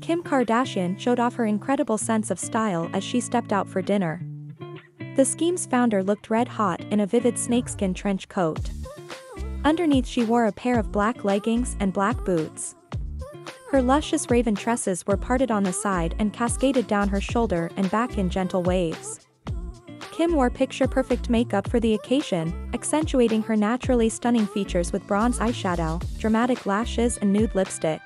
Kim Kardashian showed off her incredible sense of style as she stepped out for dinner. The SKIMS founder looked red hot in a vivid snakeskin trench coat. Underneath she wore a pair of black leggings and black boots. Her luscious raven tresses were parted on the side and cascaded down her shoulder and back in gentle waves. Kim wore picture-perfect makeup for the occasion, accentuating her naturally stunning features with bronze eyeshadow, dramatic lashes and nude lipstick.